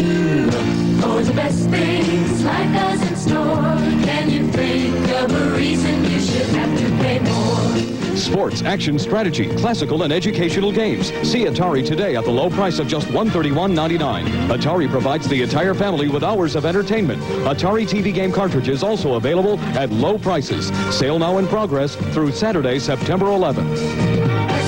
For the best things life has in store. Can you think of a reason you should have to pay more? Sports, action, strategy, classical, and educational games. See Atari today at the low price of just $131.99. Atari provides the entire family with hours of entertainment. Atari TV game cartridges also available at low prices. Sale now in progress through Saturday, September 11th.